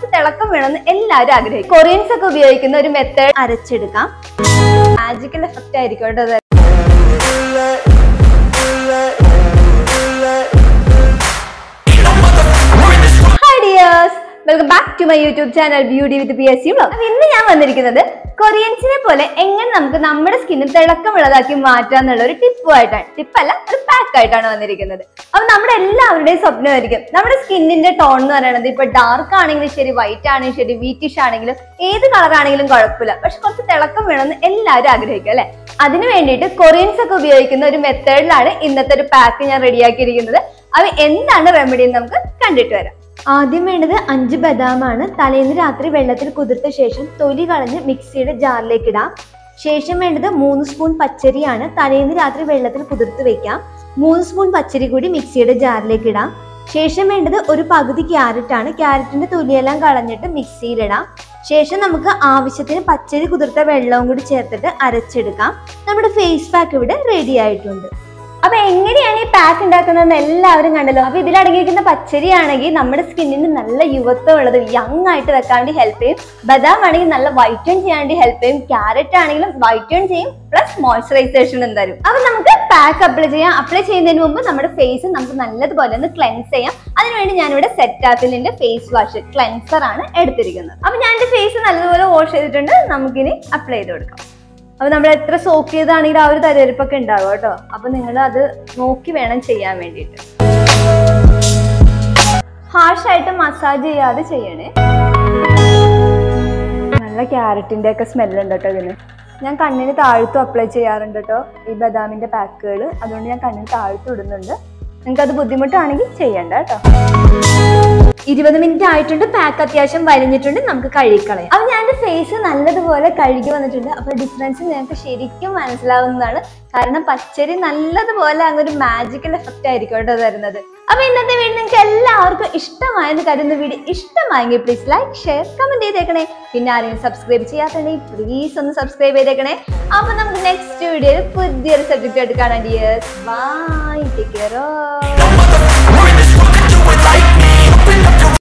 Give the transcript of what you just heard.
കുറച്ച് തിളക്കം വേണമെന്ന് എല്ലാവരും ആഗ്രഹിക്കും. കൊറിയൻസ് ഒക്കെ ഉപയോഗിക്കുന്ന ഒരു മെത്തേഡ് അരച്ചെടുക്കാം. മാജിക്കൽ എഫക്റ്റ് ആയിരിക്കും കേട്ടോ welcome back to my YouTube channel beauty with P S C blog ഇന്ന് ഞാൻ വന്നിരിക്കുന്നത് കൊറിയൻസിനെ പോലെ എങ്ങനെ നമുക്ക് നമ്മുടെ സ്കിന്ന് തിളക്കമുള്ളതാക്കി മാറ്റാന്നുള്ള ഒരു ടിപ്പുമായിട്ടാണ് ടിപ്പല്ല ഒരു പാക്ക് ആയിട്ടാണ് വന്നിരിക്കുന്നത്. അപ്പൊ നമ്മുടെ എല്ലാവരുടെയും സ്വപ്നമായിരിക്കും. നമ്മുടെ സ്കിന്നിന്റെ ടോൺ എന്ന് പറയുന്നത് ഇപ്പൊ ഡാർക്ക് ആണെങ്കിലും ശരി വൈറ്റ് ആണെങ്കിലും ശരി വീറ്റിഷ് ആണെങ്കിലും ഏത് കളർ ആണെങ്കിലും കുഴപ്പമില്ല. പക്ഷെ കുറച്ച് തിളക്കം വേണമെന്ന് എല്ലാവരും ആഗ്രഹിക്കും അല്ലെ? അതിന് വേണ്ടിയിട്ട് കൊറിയൻസ് ഒക്കെ ഉപയോഗിക്കുന്ന ഒരു മെത്തേഡിലാണ് ഇന്നത്തെ ഒരു പാക്ക് ഞാൻ റെഡിയാക്കിയിരിക്കുന്നത് അത് എന്താണ് റെമഡി നമുക്ക് കണ്ടിട്ട് വരാം. ആദ്യം വേണ്ടത് അഞ്ച് ബദാമാണ്. തലേന്ന് രാത്രി വെള്ളത്തിൽ കുതിർത്ത ശേഷം തൊലി കളഞ്ഞ് മിക്സിയുടെ ജാറിലേക്ക് ഇടാം ശേഷം വേണ്ടത് മൂന്ന് സ്പൂൺ പച്ചരിയാണ്. തലേന്ന് രാത്രി വെള്ളത്തിൽ കുതിർത്ത് വെക്കാം. മൂന്ന് സ്പൂൺ പച്ചരി കൂടി മിക്സിയുടെ ജാറിലേക്ക് ഇടാം ശേഷം വേണ്ടത് ഒരു പകുതി ക്യാരറ്റ് ആണ് ക്യാരറ്റിന്റെ തൊലിയെല്ലാം കളഞ്ഞിട്ട് മിക്സിയിലിടാം. ശേഷം നമുക്ക് ആവശ്യത്തിന് പച്ചരി കുതിർത്ത വെള്ളവും കൂടി ചേർത്തിട്ട് അരച്ചെടുക്കാം. നമ്മുടെ ഫേസ് പാക്ക് ഇവിടെ റെഡി ആയിട്ടുണ്ട്. അപ്പൊ എങ്ങനെയാണ് ഈ പാക്ക് ഉണ്ടാക്കുന്നതെന്ന് എല്ലാവരും കണ്ടല്ലോ. അപ്പൊ ഇതിൽ അടങ്ങിയിരിക്കുന്ന പച്ചരി ആണെങ്കിൽ നമ്മുടെ സ്കിന്നിന് നല്ല യുവത്വം ഉള്ളത് യങ് ആയിട്ട് വെക്കാൻ വേണ്ടി ഹെൽപ്പ് ചെയ്യും. ബദാം ആണെങ്കിൽ നല്ല വൈറ്റൺ ചെയ്യാൻ വേണ്ടി ഹെൽപ്പ് ചെയ്യും. ക്യാരറ്റ് ആണെങ്കിലും വൈറ്റൺ ചെയ്യും. പ്ലസ് മോയ്സ്ചറൈസേഷനും തരും. അപ്പൊ നമുക്ക് പാക്ക് അപ്ലൈ ചെയ്യാം. അപ്ലൈ ചെയ്യുന്നതിന് മുമ്പ് നമ്മുടെ ഫേസ് നമുക്ക് നല്ലതുപോലെ ഒന്ന് ക്ലെൻസ് ചെയ്യാം. അതിനുവേണ്ടി ഞാനിവിടെ സെറ്റാഫിലിന്റെ ഫേസ് വാഷ് ക്ലെൻസർ ആണ് എടുത്തിരിക്കുന്നത്. അപ്പൊ ഞാൻ എന്റെ ഫേസ് നല്ലതുപോലെ വാഷ് ചെയ്തിട്ടുണ്ട്. നമുക്കിനി അപ്ലൈ ചെയ്ത് കൊടുക്കാം. അപ്പൊ നമ്മൾ എത്ര സോക്ക് ചെയ്താണെങ്കിൽ ആ ഒരു തരവരിപ്പൊക്കെ ഉണ്ടാവും കേട്ടോ. അപ്പൊ നിങ്ങൾ അത് നോക്കി വേണം ചെയ്യാൻ വേണ്ടിയിട്ട്. ഹാർഷായിട്ട് മസാജ് ചെയ്യാതെ ചെയ്യണേ. നല്ല ക്യാരറ്റിന്റെ ഒക്കെ സ്മെല്ലുണ്ട് കേട്ടോ ഇതിന് ഞാൻ കണ്ണിന് താഴ്ത്തും അപ്ലൈ ചെയ്യാറുണ്ട് കേട്ടോ. ഈ ബദാമിന്റെ പാക്കുകൾ അതുകൊണ്ട് ഞാൻ കണ്ണിന് താഴ്ത്തും ഇടുന്നുണ്ട്. അത് ബുദ്ധിമുട്ടാണെങ്കിൽ ചെയ്യണ്ട കേട്ടോ. ഇരുപത് മിനിറ്റ് ആയിട്ടുണ്ട്. പാക്ക് അത്യാവശ്യം വലിഞ്ഞിട്ടുണ്ട്. നമുക്ക് കഴുകിക്കളയാം. അപ്പൊ ഞാൻ എന്റെ ഫേസ് നല്ലതുപോലെ കഴുകി വന്നിട്ടുണ്ട്. അപ്പൊ ഡിഫറൻസ് നിങ്ങൾക്ക് ശരിക്കും മനസ്സിലാവുന്നതാണ്. കാരണം പച്ചരി നല്ലതുപോലെ അങ്ങ് ഒരു മാജിക്കൽ എഫക്റ്റ് ആയിരിക്കും കേട്ടോ തരുന്നത്. അപ്പൊ ഇന്നത്തെ വീഡിയോ നിങ്ങൾക്ക് എല്ലാവർക്കും ഇഷ്ടമായെന്ന് കരുതുന്ന വീഡിയോ ഇഷ്ടമായെങ്കിൽ പ്ലീസ് ലൈക്ക് ഷെയർ കമന്റ് ചെയ്തേക്കണേ. പിന്നെ ആരെങ്കിലും സബ്സ്ക്രൈബ് ചെയ്യാത്തുണ്ടെങ്കിൽ പ്ലീസ് ഒന്ന് സബ്സ്ക്രൈബ് ചെയ്തേക്കണേ. അപ്പൊ നമുക്ക് നെക്സ്റ്റ് വീഡിയോയിൽ പുതിയൊരു സബ്ജക്റ്റ് ആയിട്ട് കാണാം ഡിയേഴ്സ് ബൈ ടേക്ക് കെയർ